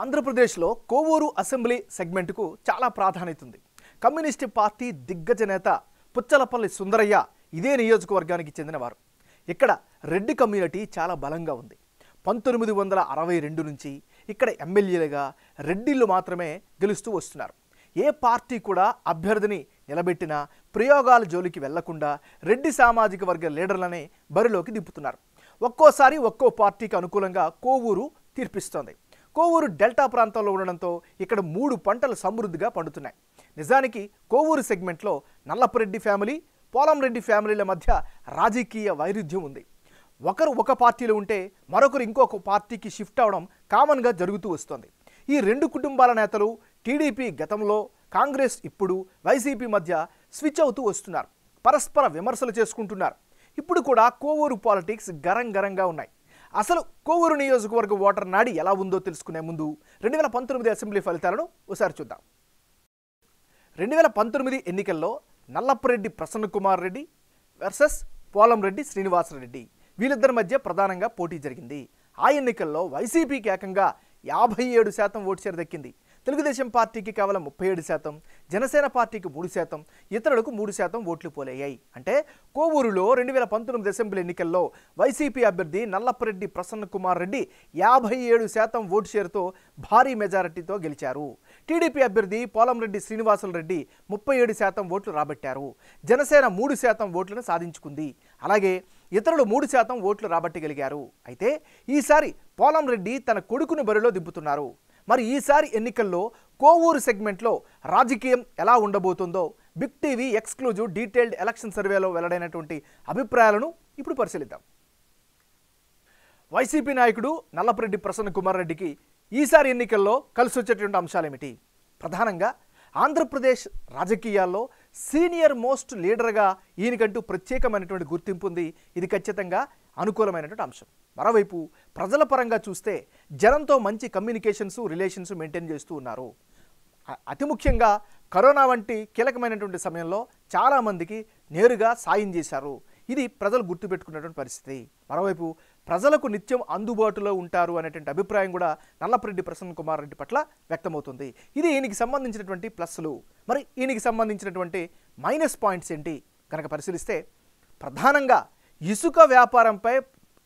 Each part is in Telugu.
ఆంధ్రప్రదేశ్లో కోవూరు అసెంబ్లీ సెగ్మెంట్కు చాలా ప్రాధాన్యత ఉంది. కమ్యూనిస్టు పార్టీ దిగ్గజ నేత పుచ్చలపల్లి సుందరయ్య ఇదే నియోజకవర్గానికి చెందినవారు. ఇక్కడ రెడ్డి కమ్యూనిటీ చాలా బలంగా ఉంది. పంతొమ్మిది వందల అరవై రెండు నుంచి ఇక్కడ ఎమ్మెల్యేలుగా రెడ్డిళ్ళు మాత్రమే గెలుస్తూ వస్తున్నారు. ఏ పార్టీ కూడా అభ్యర్థిని నిలబెట్టినా ప్రయోగాల జోలికి వెళ్ళకుండా రెడ్డి సామాజిక వర్గ లీడర్లనే బరిలోకి దింపుతున్నారు. ఒక్కోసారి ఒక్కో పార్టీకి అనుకూలంగా కోవూరు తీర్పిస్తోంది. కోవూరు డెల్టా ప్రాంతంలో ఉండడంతో ఇక్కడ మూడు పంటలు సమృద్ధిగా పండుతున్నాయి. నిజానికి కోవూరు సెగ్మెంట్లో నల్లపరెడ్డి ఫ్యామిలీ పోలంరెడ్డి ఫ్యామిలీల మధ్య రాజకీయ వైరుధ్యం ఉంది. ఒకరు ఒక పార్టీలో ఉంటే మరొకరు ఇంకొక పార్టీకి షిఫ్ట్ అవడం కామన్గా జరుగుతూ వస్తోంది. ఈ రెండు కుటుంబాల నేతలు టీడీపీ గతంలో కాంగ్రెస్ ఇప్పుడు వైసీపీ మధ్య స్విచ్ అవుతూ వస్తున్నారు. పరస్పర విమర్శలు చేసుకుంటున్నారు. ఇప్పుడు కూడా కోవూరు పాలిటిక్స్ గరం గరంగా ఉన్నాయి. అసలు కోవూరు నియోజకవర్గ ఓటర్ నాడి ఎలా ఉందో తెలుసుకునే ముందు రెండు వేల పంతొమ్మిది అసెంబ్లీ ఫలితాలను ఒకసారి చూద్దాం. రెండు వేల పంతొమ్మిది ఎన్నికల్లో నల్లప్పరెడ్డి ప్రసన్న కుమార్ రెడ్డి వర్సెస్ పోలంరెడ్డి శ్రీనివాసరెడ్డి వీళ్ళిద్దరి మధ్య ప్రధానంగా పోటీ జరిగింది. ఆ ఎన్నికల్లో వైసీపీకి ఏకంగా యాభై ఏడు శాతం ఓటు షేర్ దక్కింది. తెలుగుదేశం పార్టీకి కేవలం ముప్పై ఏడు శాతం జనసేన పార్టీకి మూడు శాతం ఇతరులకు మూడు శాతం ఓట్లు పోలయ్యాయి. అంటే కోవూరులో రెండు వేల పంతొమ్మిది అసెంబ్లీ ఎన్నికల్లో వైసీపీ అభ్యర్థి నల్లపరెడ్డి ప్రసన్న కుమార్ రెడ్డి యాభై ఏడు శాతం ఓటు షేర్తో భారీ మెజారిటీతో గెలిచారు. టీడీపీ అభ్యర్థి పోలంరెడ్డి శ్రీనివాసులు రెడ్డి ముప్పై ఏడు శాతం ఓట్లు రాబట్టారు. జనసేన మూడు శాతం ఓట్లను సాధించుకుంది. అలాగే ఇతరులు మూడు శాతం ఓట్లు రాబట్టగలిగారు. అయితే ఈసారి పోలంరెడ్డి తన కొడుకును బరిలో దింపుతున్నారు. మరి ఈసారి ఎన్నికల్లో కోవూరు సెగ్మెంట్లో రాజకీయం ఎలా ఉండబోతుందో big TV exclusive detailed election సర్వేలో వెల్లడైనటువంటి అభిప్రాయాలను ఇప్పుడు పరిశీలిద్దాం. వైసీపీ నాయకుడు నల్లపరెడ్డి ప్రసన్న కుమార్ రెడ్డికి ఈసారి ఎన్నికల్లో కలిసి వచ్చేటువంటి అంశాలేమిటి? ప్రధానంగా ఆంధ్రప్రదేశ్ రాజకీయాల్లో సీనియర్ మోస్ట్ లీడర్గా ఈయనకంటూ ప్రత్యేకమైనటువంటి గుర్తింపు ఉంది. ఇది ఖచ్చితంగా అనుకూలమైనటువంటి అంశం. మరోవైపు ప్రజల పరంగా చూస్తే జనంతో మంచి కమ్యూనికేషన్స్ రిలేషన్స్ మెయింటైన్ చేస్తూ ఉన్నారు. అతి ముఖ్యంగా కరోనా వంటి కీలకమైనటువంటి సమయంలో చాలామందికి నేరుగా సాయం చేశారు. ఇది ప్రజలు గుర్తుపెట్టుకున్నటువంటి పరిస్థితి. మరోవైపు ప్రజలకు నిత్యం అందుబాటులో ఉంటారు అనేటువంటి అభిప్రాయం కూడా నల్లపరెడ్డి ప్రసన్న కుమార్ రెడ్డి పట్ల వ్యక్తమవుతుంది. ఇది ఈయనకి సంబంధించినటువంటి ప్లస్లు. మరి ఈయనకి సంబంధించినటువంటి మైనస్ పాయింట్స్ ఏంటి? కనుక పరిశీలిస్తే ప్రధానంగా ఇసుక వ్యాపారంపై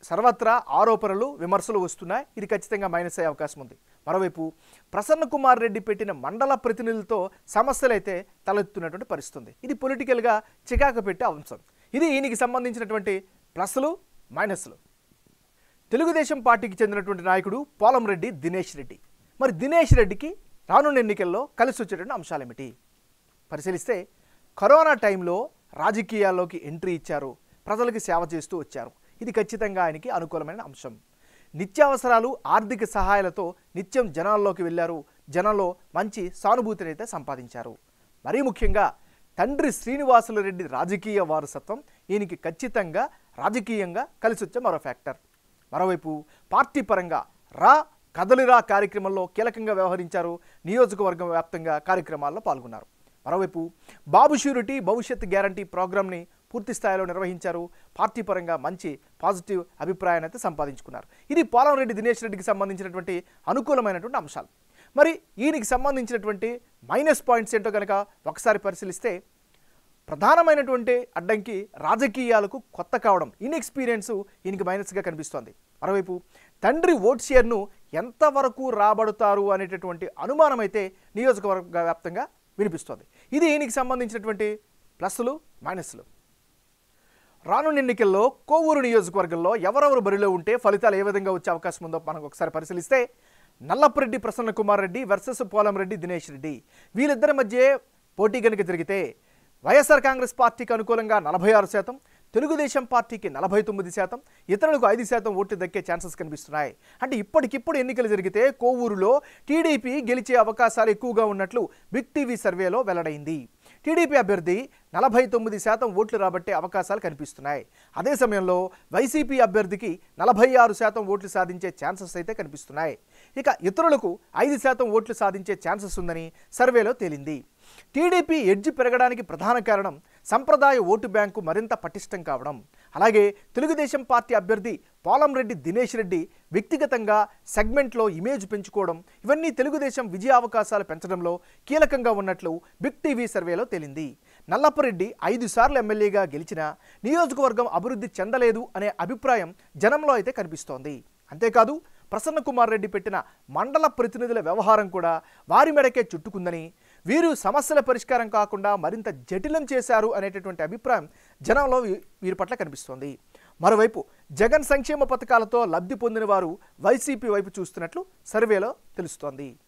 సర్వత్రా ఆరోపణలు విమర్శలు వస్తున్నాయి. ఇది ఖచ్చితంగా మైనస్ అయ్యే అవకాశం ఉంది. మరోవైపు ప్రసన్న కుమార్ రెడ్డి పెట్టిన మండల ప్రతినిధులతో సమస్యలైతే తలెత్తున్నటువంటి పరిస్థితుంది ఇది పొలిటికల్గా చికాకు పెట్టే అంశం. ఇది ఈయనకి సంబంధించినటువంటి ప్లస్లు మైనస్లు. తెలుగుదేశం పార్టీకి చెందినటువంటి నాయకుడు పోలంరెడ్డి దినేష్ రెడ్డి. మరి దినేష్ రెడ్డికి రానున్న ఎన్నికల్లో కలిసి వచ్చేటువంటి అంశాలేమిటి పరిశీలిస్తే కరోనా టైంలో రాజకీయాల్లోకి ఎంట్రీ ఇచ్చారు ప్రజలకు సేవ చేస్తూ వచ్చారు. ఇది ఖచ్చితంగా ఆయనకి అనుకూలమైన అంశం. నిత్యావసరాలు ఆర్థిక సహాయాలతో నిత్యం జనాల్లోకి వెళ్ళారు. జనంలో మంచి సానుభూతిని అయితే సంపాదించారు. మరీ ముఖ్యంగా తండ్రి శ్రీనివాసుల రెడ్డి రాజకీయ వారసత్వం. ఈయనకి ఖచ్చితంగా రాజకీయంగా కలిసొచ్చే మరో ఫ్యాక్టర్. మరోవైపు పార్టీ పరంగా రా కదలిరా కార్యక్రమంలో కీలకంగా వ్యవహరించారు. నియోజకవర్గం వ్యాప్తంగా కార్యక్రమాల్లో పాల్గొన్నారు. మరోవైపు బాబు ష్యూరిటీ భవిష్యత్ గ్యారంటీ ప్రోగ్రామ్ని పూర్తి స్థాయిలో నిర్వహించారు. పార్టీ పరంగా మంచి పాజిటివ్ అభిప్రాయాన్ని అయితే సంపాదించుకున్నారు. ఇది పోలంరెడ్డి దినేష్ రెడ్డికి సంబంధించినటువంటి అనుకూలమైనటువంటి అంశాలు. మరి ఈయనకి సంబంధించినటువంటి మైనస్ పాయింట్స్ ఏంటో కనుక ఒకసారి పరిశీలిస్తే ప్రధానమైనటువంటి అడ్డంకి రాజకీయాలకు కొత్త కావడం. ఇన్ఎక్స్పీరియన్స్ ఈయనకి మైనస్గా కనిపిస్తోంది. మరోవైపు తండ్రి ఓట్ షేర్ను ఎంతవరకు రాబడతారు అనేటటువంటి అనుమానం అయితే నియోజకవర్గ వ్యాప్తంగా వినిపిస్తోంది. ఇది ఈయనకి సంబంధించినటువంటి ప్లస్లు మైనస్లు. రానున్న ఎన్నికల్లో కోవూరు నియోజకవర్గంలో ఎవరెవరు బరిలో ఉంటే ఫలితాలు ఏ విధంగా వచ్చే అవకాశం ఉందో మనకు ఒకసారి పరిశీలిస్తే నల్లప్పరెడ్డి ప్రసన్న కుమార్ రెడ్డి వర్సెస్ పోలంరెడ్డి దినేష్ రెడ్డి. వీళ్ళిద్దరి మధ్య పోటీ కనుక జరిగితే వైఎస్ఆర్ కాంగ్రెస్ పార్టీకి అనుకూలంగా నలభై ఆరు శాతం తెలుగుదేశం పార్టీకి నలభై తొమ్మిది శాతం ఇతరులకు ఐదు శాతం ఓట్లు దక్కే ఛాన్సెస్ కనిపిస్తున్నాయి. అంటే ఇప్పటికిప్పుడు ఎన్నికలు జరిగితే కోవూరులో టీడీపీ గెలిచే అవకాశాలు ఎక్కువగా ఉన్నట్లు బిగ్ టీవీ సర్వేలో వెల్లడైంది. టీడీపీ అభ్యర్థి నలభై తొమ్మిది శాతం ఓట్లు రాబట్టే అవకాశాలు కనిపిస్తున్నాయి. అదే సమయంలో వైసీపీ అభ్యర్థికి నలభై ఆరు శాతం ఓట్లు సాధించే ఛాన్సెస్ అయితే కనిపిస్తున్నాయి. ఇక ఇతరులకు ఐదు శాతం ఓట్లు సాధించే ఛాన్సెస్ ఉందని సర్వేలో తేలింది. టీడీపీ ఎడ్జ్ పెరగడానికి ప్రధాన కారణం సంప్రదాయ ఓటు బ్యాంకు మరింత పటిష్టం కావడం. అలాగే తెలుగుదేశం పార్టీ అభ్యర్థి పోలంరెడ్డి దినేష్ రెడ్డి వ్యక్తిగతంగా సెగ్మెంట్లో ఇమేజ్ పెంచుకోవడం ఇవన్నీ తెలుగుదేశం విజయ అవకాశాలు పెంచడంలో కీలకంగా ఉన్నట్లు బిగ్ టీవీ సర్వేలో తేలింది. నల్లపరెడ్డి ఐదు సార్లు ఎమ్మెల్యేగా గెలిచినా నియోజకవర్గం అభివృద్ధి చెందలేదు అనే అభిప్రాయం జనంలో అయితే కనిపిస్తోంది. అంతేకాదు ప్రసన్న కుమార్ రెడ్డి పెట్టిన మండల ప్రతినిధుల వ్యవహారం కూడా వారి మెడకే చుట్టుకుందని వీరు సమస్యల పరిష్కారం కాకుండా మరింత జటిలం చేశారు అనేటటువంటి అభిప్రాయం జనంలో వీ- వీరి పట్ల కనిపిస్తోంది. మరోవైపు జగన్ సంక్షేమ పథకాలతో లబ్ధి పొందిన వారు వైసీపీ వైపు చూస్తున్నట్లు సర్వేలో తెలుస్తోంది.